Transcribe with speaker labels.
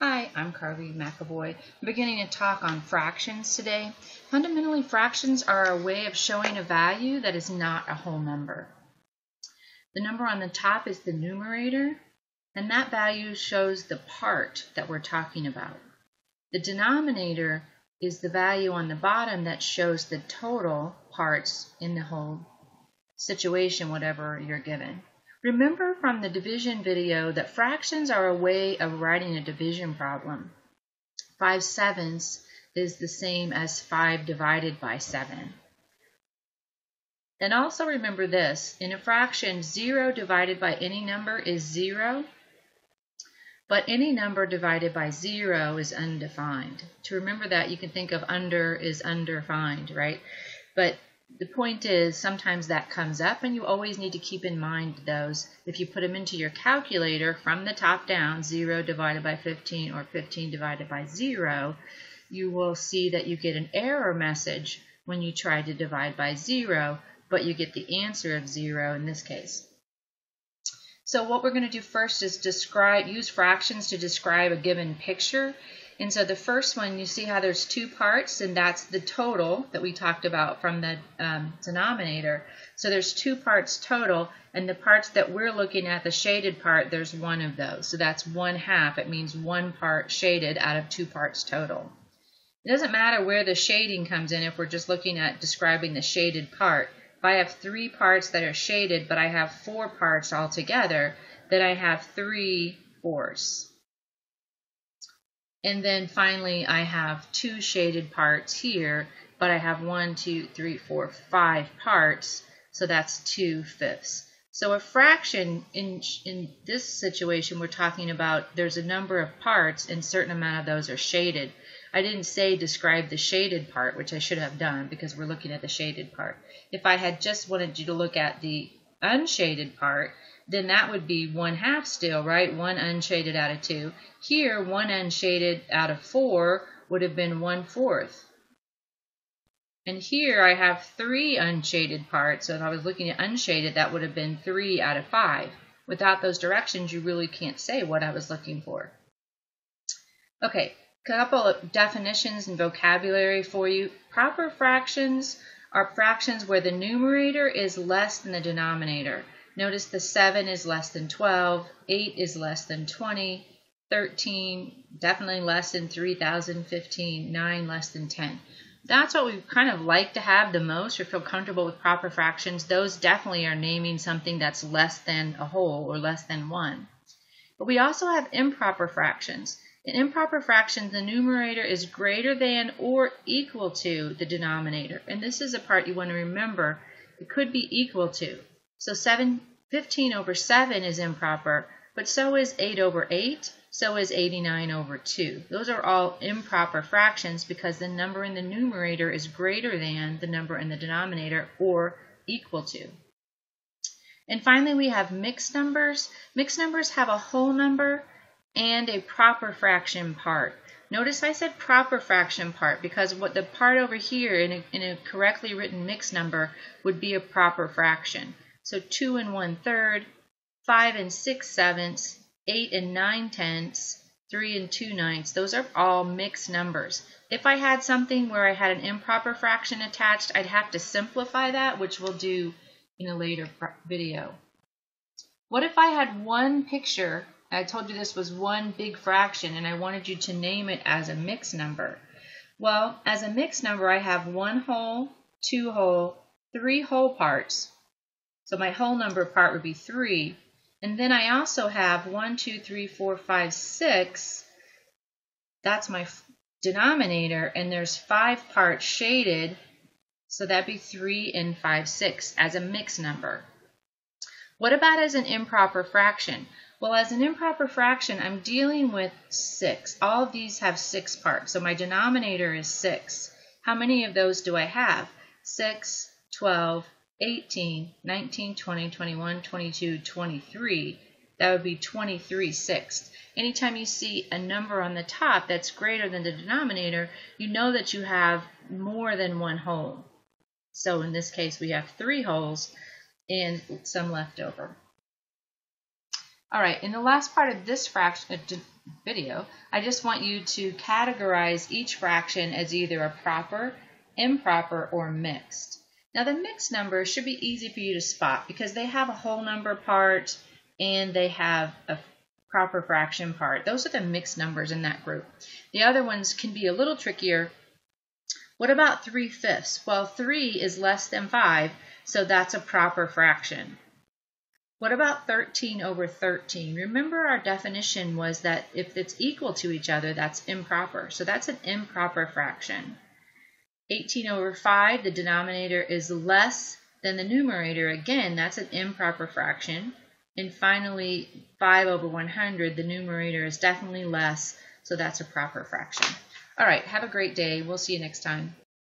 Speaker 1: Hi, I'm Carly McAvoy. I'm beginning to talk on fractions today. Fundamentally, fractions are a way of showing a value that is not a whole number. The number on the top is the numerator, and that value shows the part that we're talking about. The denominator is the value on the bottom that shows the total parts in the whole situation, whatever you're given. Remember from the division video that fractions are a way of writing a division problem. 5 sevenths is the same as 5 divided by 7. And also remember this, in a fraction, 0 divided by any number is 0, but any number divided by 0 is undefined. To remember that, you can think of under is undefined, right? But the point is sometimes that comes up and you always need to keep in mind those. If you put them into your calculator from the top down, 0 divided by 15 or 15 divided by 0, you will see that you get an error message when you try to divide by 0, but you get the answer of 0 in this case. So what we're going to do first is describe, use fractions to describe a given picture and so the first one, you see how there's two parts, and that's the total that we talked about from the um, denominator. So there's two parts total, and the parts that we're looking at, the shaded part, there's one of those. So that's one half. It means one part shaded out of two parts total. It doesn't matter where the shading comes in if we're just looking at describing the shaded part. If I have three parts that are shaded, but I have four parts altogether, then I have three fourths. And then finally, I have two shaded parts here, but I have one, two, three, four, five parts, so that's two fifths. So a fraction, in, in this situation, we're talking about there's a number of parts and certain amount of those are shaded. I didn't say describe the shaded part, which I should have done because we're looking at the shaded part. If I had just wanted you to look at the unshaded part, then that would be one half still, right? One unshaded out of two. Here, one unshaded out of four would have been one fourth. And here I have three unshaded parts. So if I was looking at unshaded, that would have been three out of five. Without those directions, you really can't say what I was looking for. Okay, a couple of definitions and vocabulary for you. Proper fractions are fractions where the numerator is less than the denominator. Notice the 7 is less than 12, 8 is less than 20, 13 definitely less than 3,015, 9 less than 10. That's what we kind of like to have the most or feel comfortable with proper fractions. Those definitely are naming something that's less than a whole or less than 1. But we also have improper fractions. In improper fractions, the numerator is greater than or equal to the denominator. And this is a part you want to remember. It could be equal to. So 7, 15 over 7 is improper, but so is 8 over 8, so is 89 over 2. Those are all improper fractions because the number in the numerator is greater than the number in the denominator or equal to. And finally, we have mixed numbers. Mixed numbers have a whole number and a proper fraction part. Notice I said proper fraction part because what the part over here in a, in a correctly written mixed number would be a proper fraction. So 2 and 1 third, 5 and 6 sevenths, 8 and 9 tenths, 3 and 2 ninths. Those are all mixed numbers. If I had something where I had an improper fraction attached, I'd have to simplify that, which we'll do in a later video. What if I had one picture, I told you this was one big fraction, and I wanted you to name it as a mixed number? Well, as a mixed number, I have one whole, two whole, three whole parts, so my whole number part would be 3. And then I also have 1, 2, 3, 4, 5, 6. That's my denominator. And there's 5 parts shaded. So that'd be 3 and 5, 6 as a mixed number. What about as an improper fraction? Well, as an improper fraction, I'm dealing with 6. All of these have 6 parts. So my denominator is 6. How many of those do I have? 6, 12, 18, 19, 20, 21, 22, 23. That would be 23 sixths. Anytime you see a number on the top that's greater than the denominator, you know that you have more than one whole. So in this case, we have three wholes and some left over. All right, in the last part of this fraction, uh, video, I just want you to categorize each fraction as either a proper, improper, or mixed. Now the mixed numbers should be easy for you to spot because they have a whole number part and they have a proper fraction part. Those are the mixed numbers in that group. The other ones can be a little trickier. What about 3 fifths? Well, 3 is less than 5, so that's a proper fraction. What about 13 over 13? Remember our definition was that if it's equal to each other, that's improper. So that's an improper fraction. 18 over 5, the denominator is less than the numerator. Again, that's an improper fraction. And finally, 5 over 100, the numerator is definitely less, so that's a proper fraction. All right, have a great day. We'll see you next time.